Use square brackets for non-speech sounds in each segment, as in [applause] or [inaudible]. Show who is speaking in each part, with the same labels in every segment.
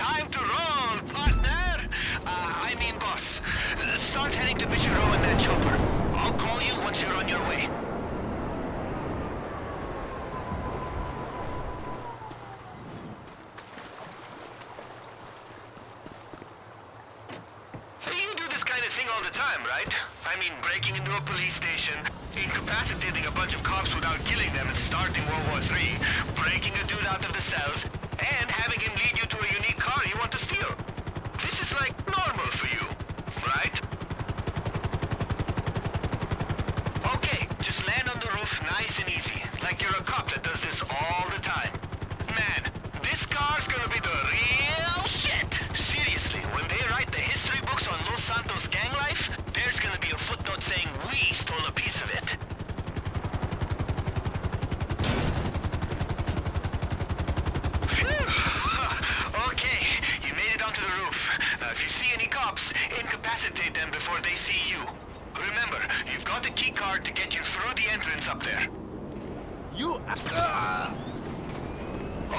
Speaker 1: time to roll, partner! Uh, I mean boss. Start heading to Mission Row in that chopper. I'll call you once you're on your way. You do this kind of thing all the time, right? I mean, breaking into a police station, incapacitating a bunch of cops without killing them and starting World War III, breaking a dude out of the cells, incapacitate them before they see you. Remember, you've got the key card to get you through the entrance up there.
Speaker 2: You... Ah!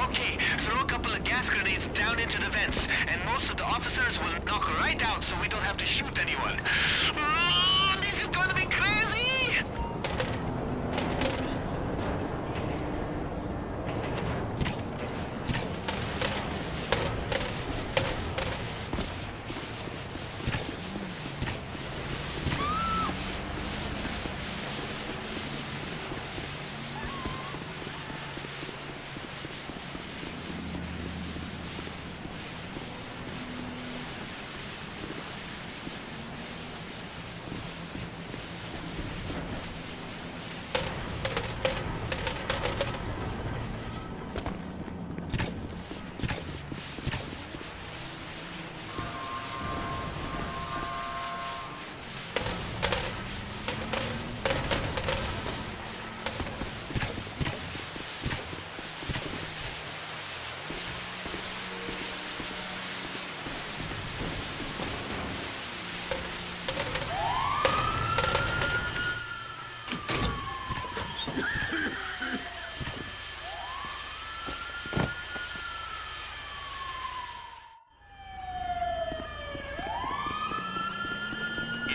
Speaker 1: Okay, throw a couple of gas grenades down into the vents, and most of the officers will knock right out so we don't have to shoot anyone. Mm, this is gonna be crazy!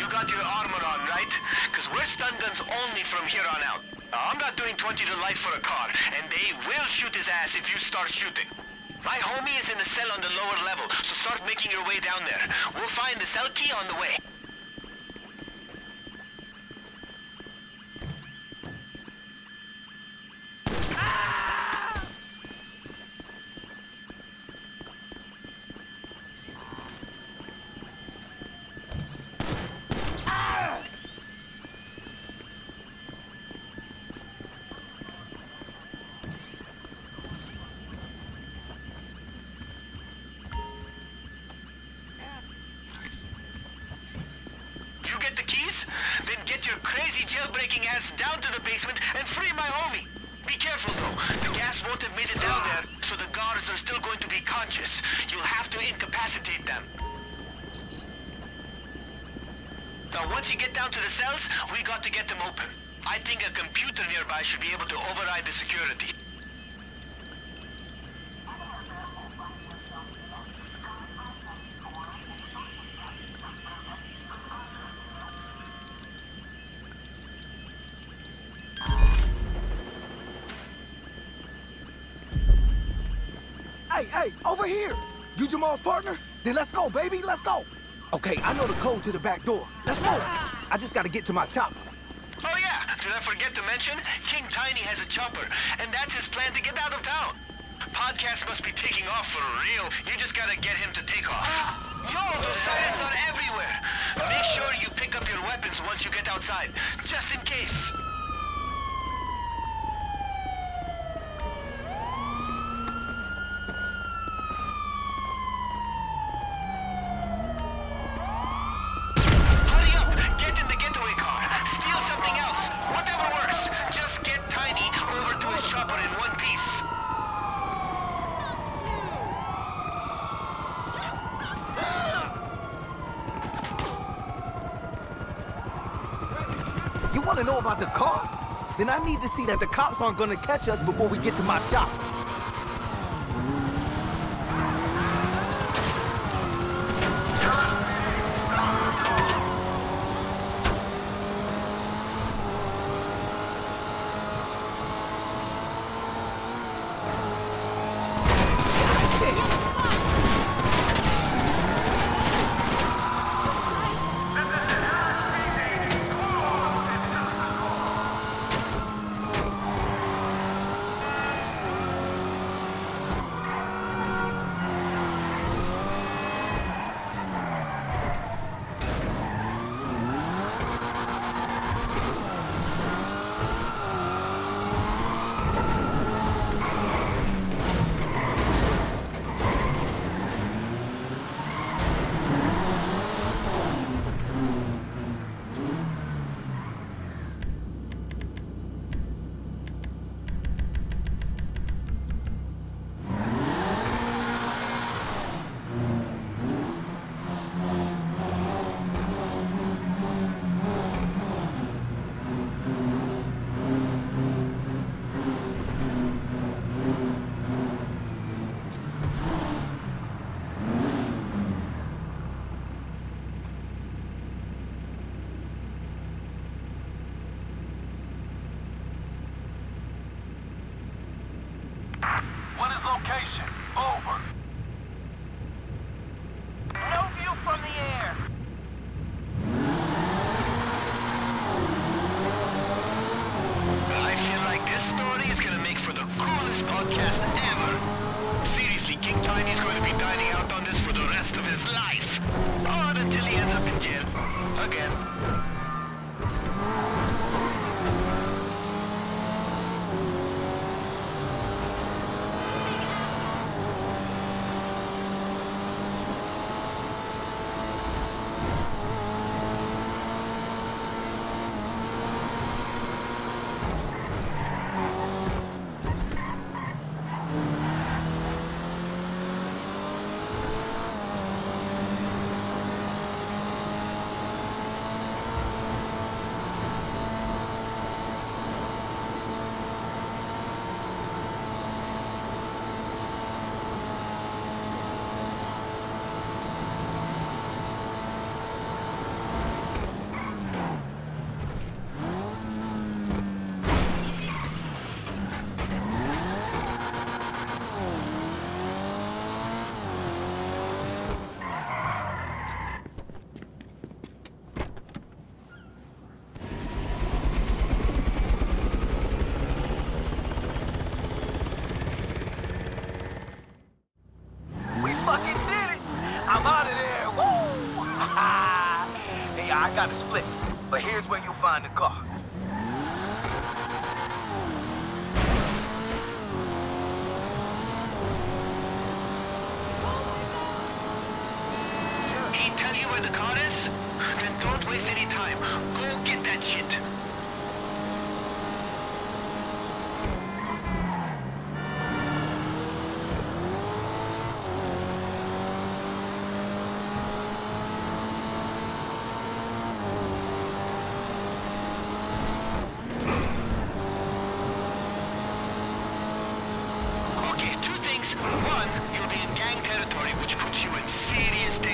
Speaker 1: You got your armor on, right? Because we're stun guns only from here on out. I'm not doing 20 to life for a car, and they will shoot his ass if you start shooting. My homie is in the cell on the lower level, so start making your way down there. We'll find the cell key on the way. Your crazy jailbreaking ass down to the basement and free my homie. Be careful though. The gas won't have made it down there, so the guards are still going to be conscious. You'll have to incapacitate them. Now once you get down to the cells, we got to get them open. I think a computer nearby should be able to override the security.
Speaker 2: Hey, hey, over here! You Jamal's partner? Then let's go, baby, let's go! Okay, I know the code to the back door. Let's move! I just gotta get to my chopper.
Speaker 1: Oh yeah, did I forget to mention? King Tiny has a chopper, and that's his plan to get out of town. Podcast must be taking off for real. You just gotta get him to take off. Yo, those sirens are everywhere. Make sure you pick up your weapons once you get outside, just in case.
Speaker 2: About the car? Then I need to see that the cops aren't gonna catch us before we get to my chopper.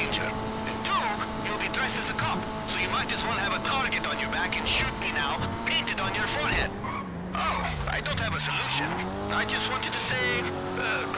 Speaker 1: And two, you'll be dressed as a cop, might as well have a target on your back and shoot me now, painted on your forehead. Oh, I don't have a solution. I just wanted to say, uh,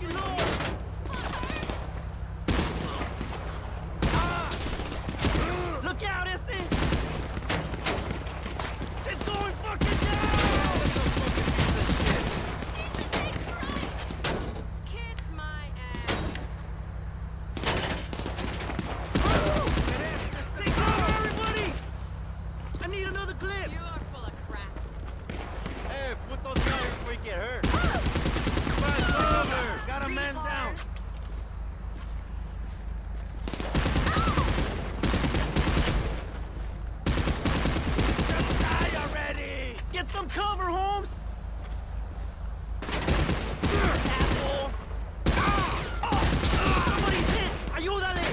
Speaker 1: good luck.
Speaker 3: Look out, it's it! It's going fucking down!
Speaker 4: Kiss my ass.
Speaker 3: Take cover, everybody! I need another clip!
Speaker 4: You are full of crap.
Speaker 5: Hey, put those down before you get hurt. Come on, over. Got a man down.
Speaker 3: Die already! Get some cover, Holmes! Asshole! Somebody's hit! Ayúdale!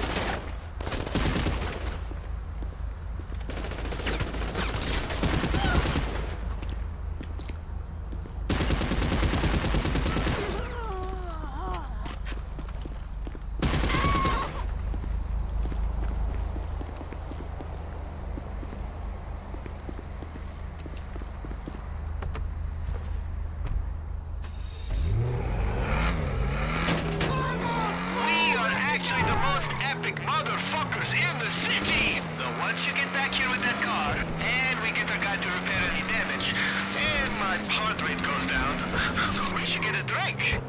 Speaker 1: We are actually the most motherfuckers in the city! Now, once you get back here with that car, and we get our guy to repair any damage, and my heart rate goes down, [laughs] we should get a drink.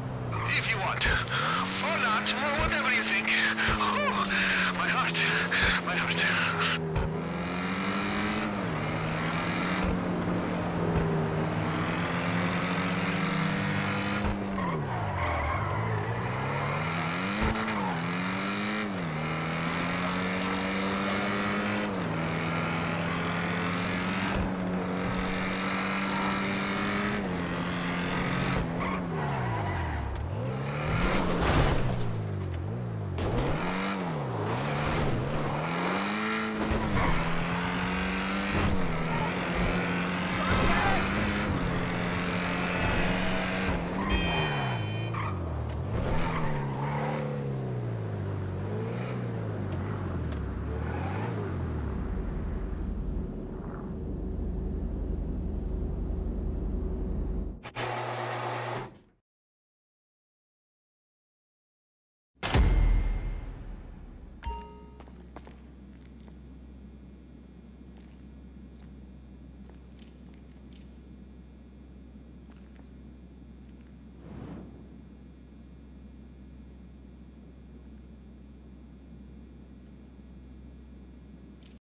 Speaker 1: If you want. Or not, we'll